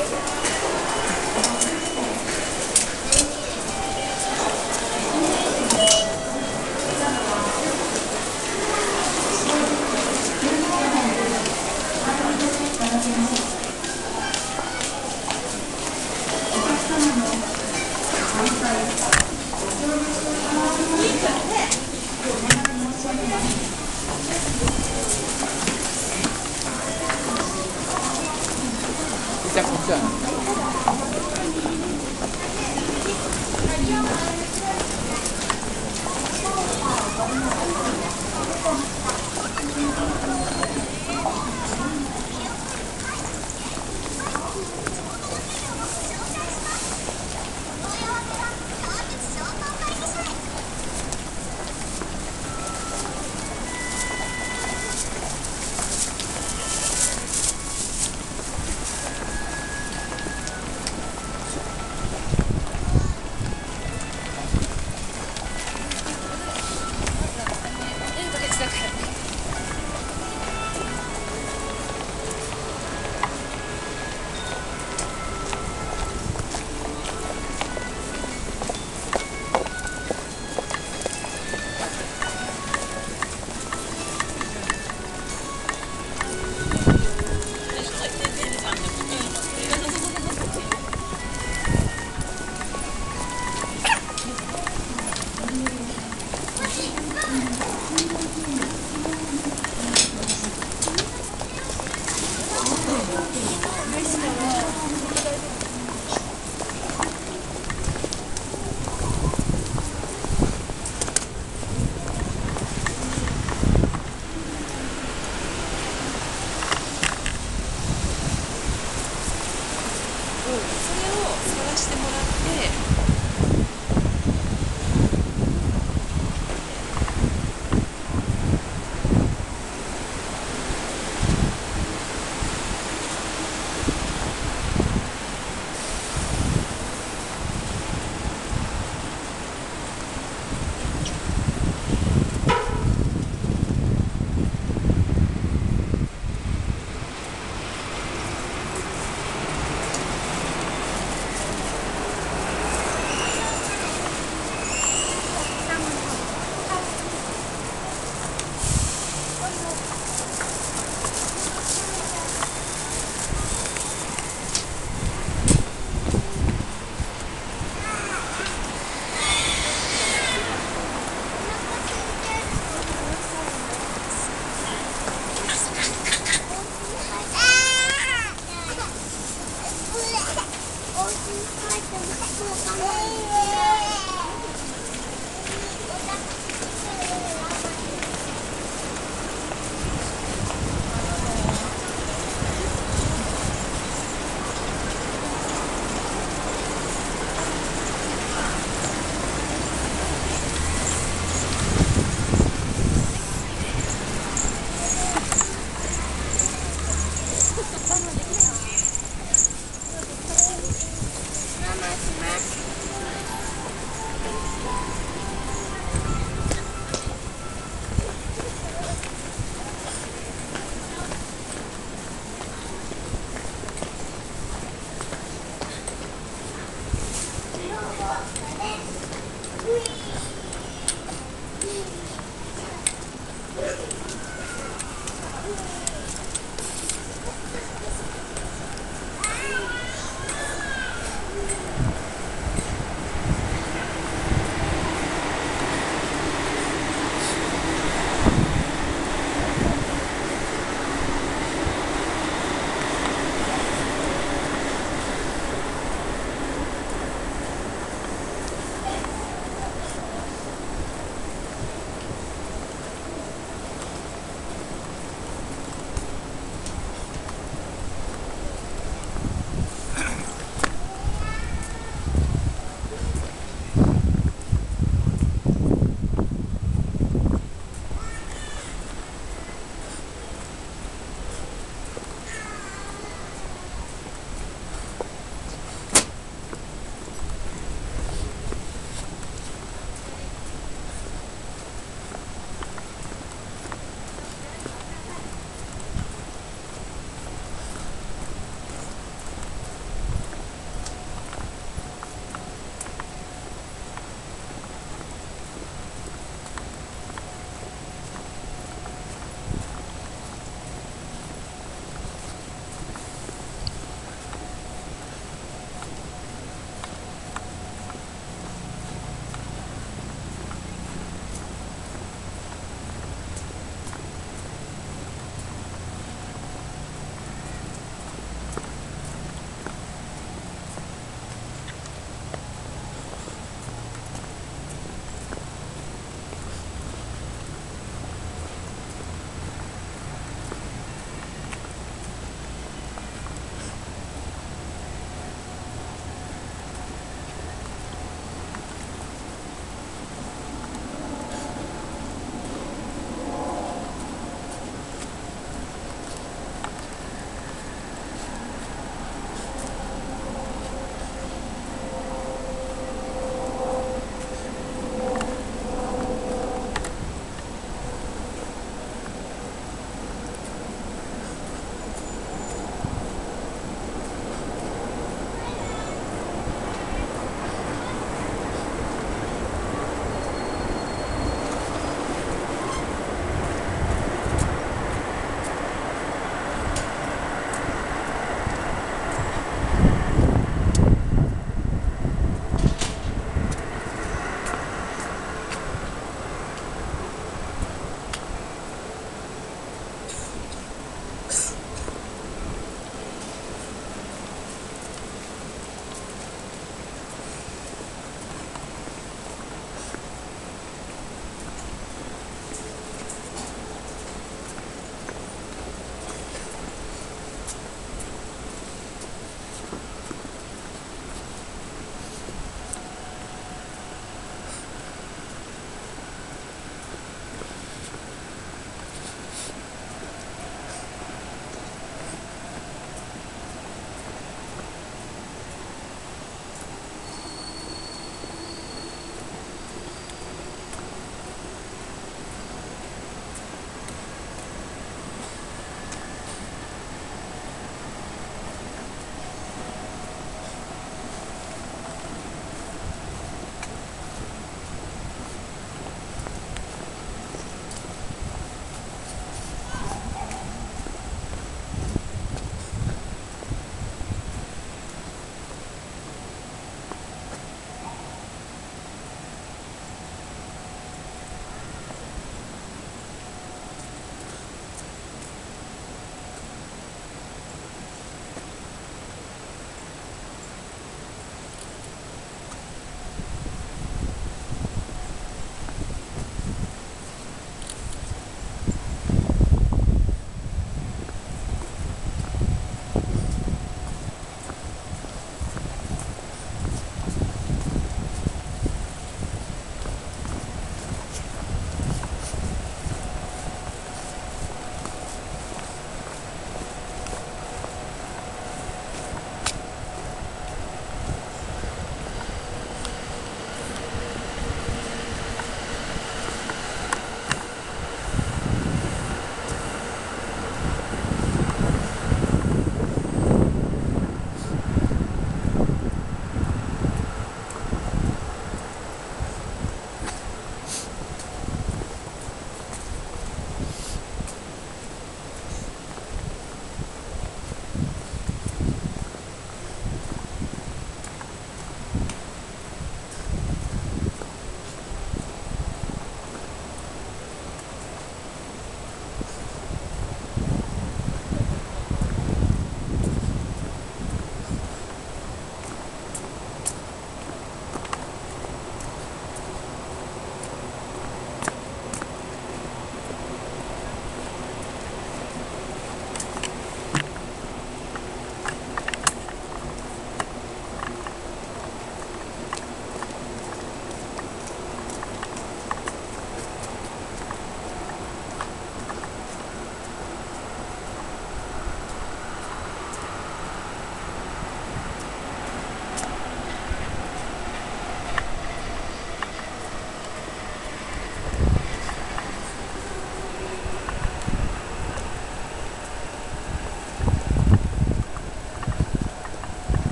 ハハハハ! Tá já funciona. Thank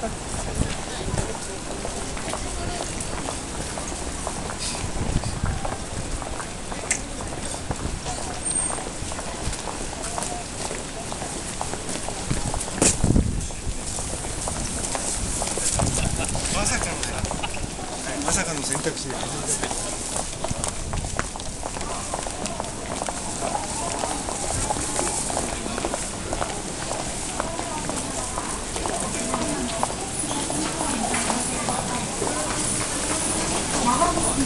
Пока.